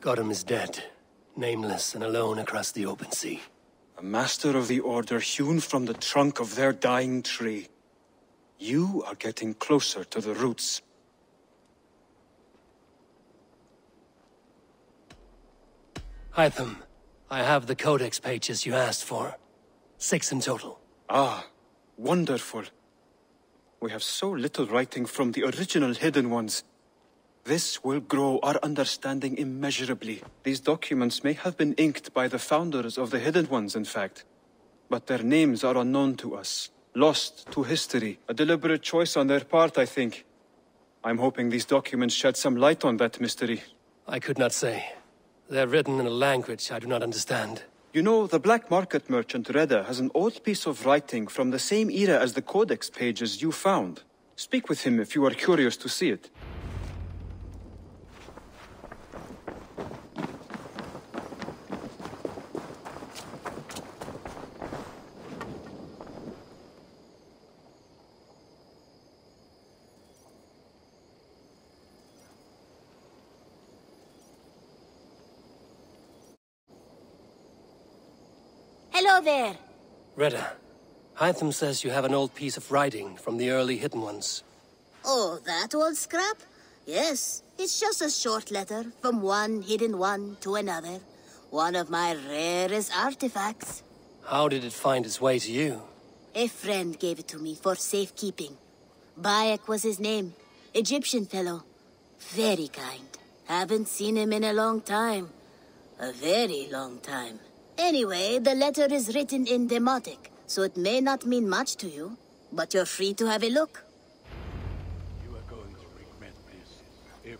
Godham is dead, nameless and alone across the open sea. A master of the Order hewn from the trunk of their dying tree. You are getting closer to the roots. Hytham, I have the Codex pages you asked for. Six in total. Ah, wonderful. We have so little writing from the original Hidden Ones. This will grow our understanding immeasurably. These documents may have been inked by the founders of the Hidden Ones, in fact. But their names are unknown to us. Lost to history. A deliberate choice on their part, I think. I'm hoping these documents shed some light on that mystery. I could not say. They're written in a language I do not understand. You know, the black market merchant Reda has an old piece of writing from the same era as the Codex pages you found. Speak with him if you are curious to see it. Hello there. Reda, Hytham says you have an old piece of writing from the early Hidden Ones. Oh, that old scrap? Yes, it's just a short letter from one hidden one to another. One of my rarest artifacts. How did it find its way to you? A friend gave it to me for safekeeping. Bayek was his name. Egyptian fellow. Very kind. Haven't seen him in a long time. A very long time. Anyway, the letter is written in Demotic, so it may not mean much to you, but you're free to have a look. You are going to regret this. If...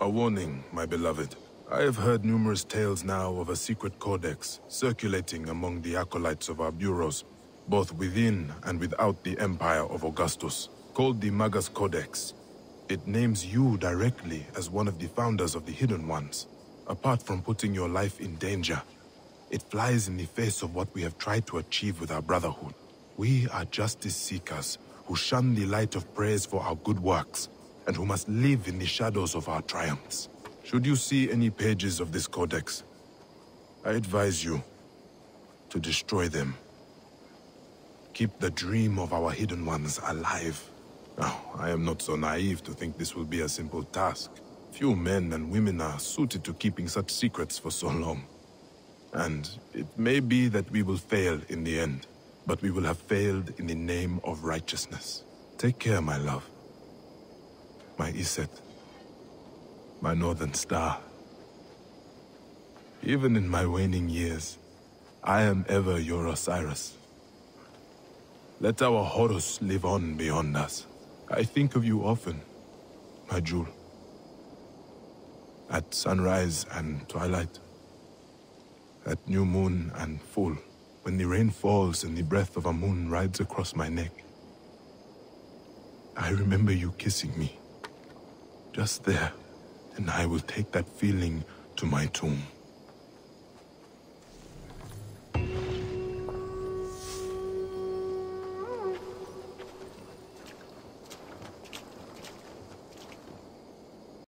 A warning, my beloved. I have heard numerous tales now of a secret codex circulating among the acolytes of our bureaus, both within and without the Empire of Augustus, called the Magus Codex. It names you directly as one of the founders of the Hidden Ones. Apart from putting your life in danger, it flies in the face of what we have tried to achieve with our Brotherhood. We are justice seekers who shun the light of praise for our good works, and who must live in the shadows of our triumphs. Should you see any pages of this codex, I advise you to destroy them. Keep the dream of our Hidden Ones alive. Now, I am not so naive to think this will be a simple task. Few men and women are suited to keeping such secrets for so long. And it may be that we will fail in the end, but we will have failed in the name of righteousness. Take care, my love. My Iset. My northern star. Even in my waning years, I am ever your Osiris. Let our Horus live on beyond us. I think of you often, my jewel. At sunrise and twilight. At new moon and full, when the rain falls and the breath of a moon rides across my neck. I remember you kissing me. Just there, and I will take that feeling to my tomb.